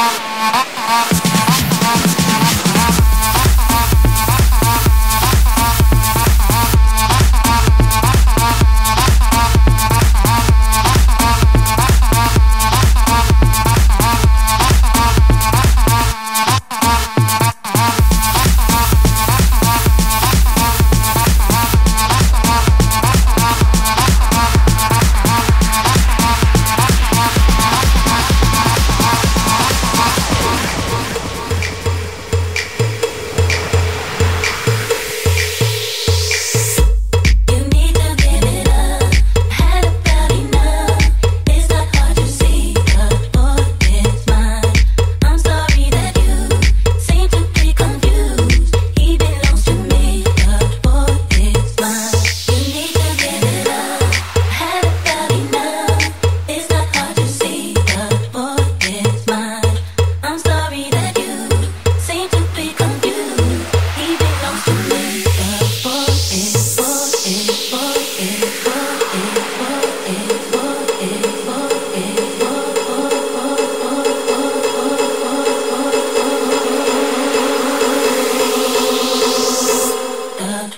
Ah!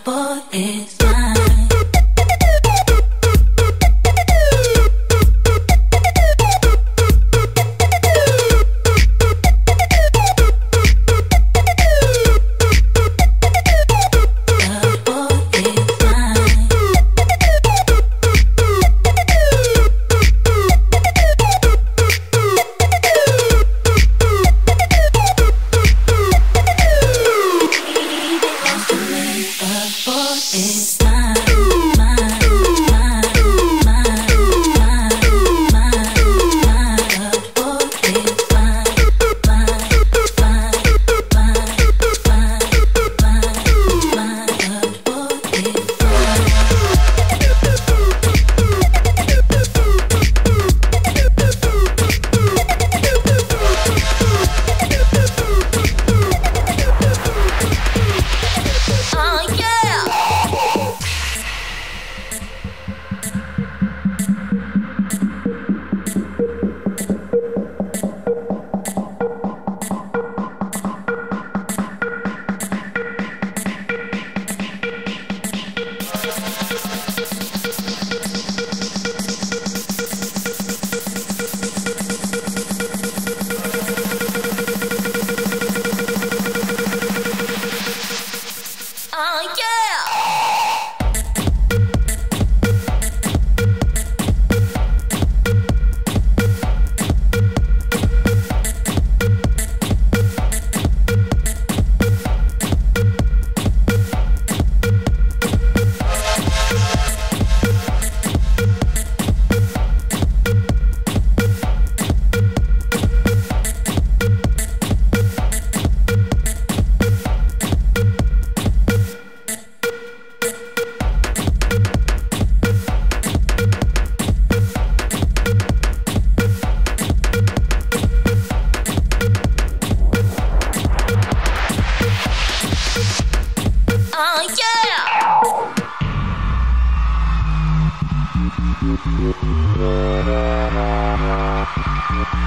For is